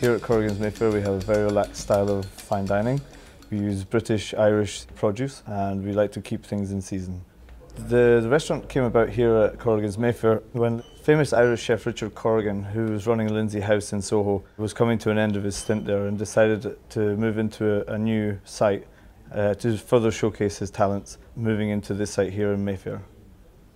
Here at Corrigan's Mayfair we have a very relaxed style of fine dining. We use British Irish produce and we like to keep things in season. The, the, restaurant came about here at Corrigan's Mayfair when famous Irish chef Richard Corrigan, who was running Lindsay House in Soho, was coming to an end of his stint there and decided to move into a, a new site uh, to further showcase his talents, moving into this site here in Mayfair.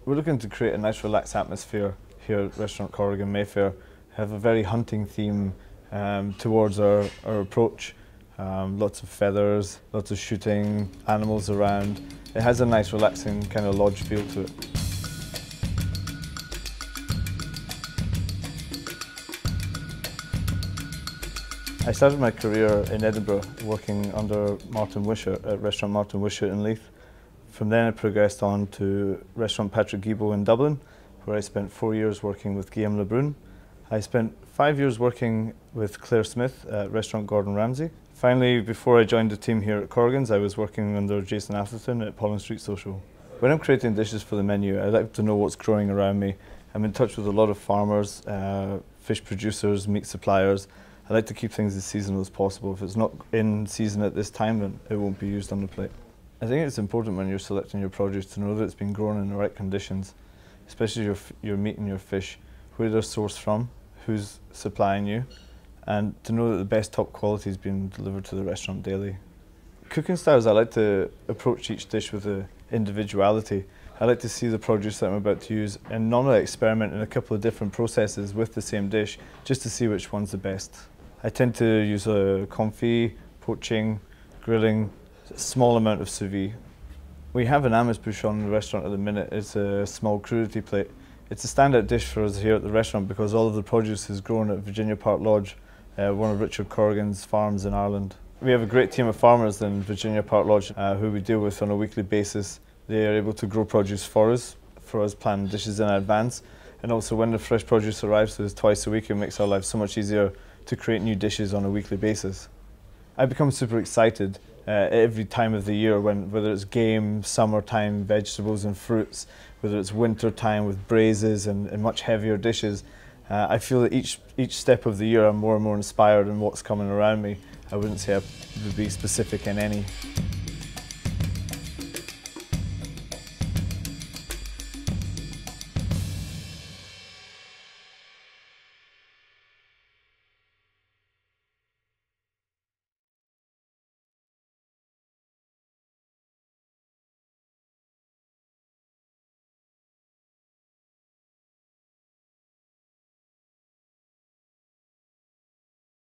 We're looking to create a nice relaxed atmosphere here at Restaurant Corrigan Mayfair, have a very hunting theme um, towards our, our approach. Um, lots of feathers, lots of shooting, animals around. It has a nice relaxing kind of lodge feel to it. I started my career in Edinburgh working under Martin Wishart at Restaurant Martin Wishart in Leith. From then I progressed on to Restaurant Patrick Guilbaud in Dublin where I spent four years working with Guillaume Lebrun. I spent five years working with Clare Smyth at restaurant Gordon Ramsay. Finally, before I joined the team here at Corrigan's, I was working under Jason Atherton at Pollen Street Social. When I'm creating dishes for the menu, I like to know what's growing around me. I'm in touch with a lot of farmers, uh, fish producers, meat suppliers. I like to keep things as seasonal as possible. If it's not in season at this time, then it won't be used on the plate. I think it's important when you're selecting your produce to know that it's been grown in the right conditions, especially your, your meat and your fish where they're sourced from, who's supplying you, and to know that the best top quality is being delivered to the restaurant daily. Cooking styles, I like to approach each dish with a individuality. I like to see the produce that I'm about to use and normally experiment in a couple of different processes with the same dish just to see which one's the best. I tend to use a confit, poaching, grilling, small amount of sous vide. We have an amuse-bouche on the restaurant at the minute. It's a small crudité plate. It's a standout dish for us here at the restaurant because all of the produce is grown at Virginia Park Lodge, uh, one of Richard Corrigan's farms in Ireland. We have a great team of farmers in Virginia Park Lodge uh, who we deal with on a weekly basis. They are able to grow produce for us, for us plan dishes in advance, and also when the fresh produce arrives to us twice a week, it makes our life so much easier to create new dishes on a weekly basis. I become super excited uh, every time of the year, when whether it's game, summertime, vegetables and fruits, whether it's winter time with braises and, and much heavier dishes. Uh, I feel that each each step of the year I'm more and more inspired in what's coming around me. I wouldn't say I would be specific in any.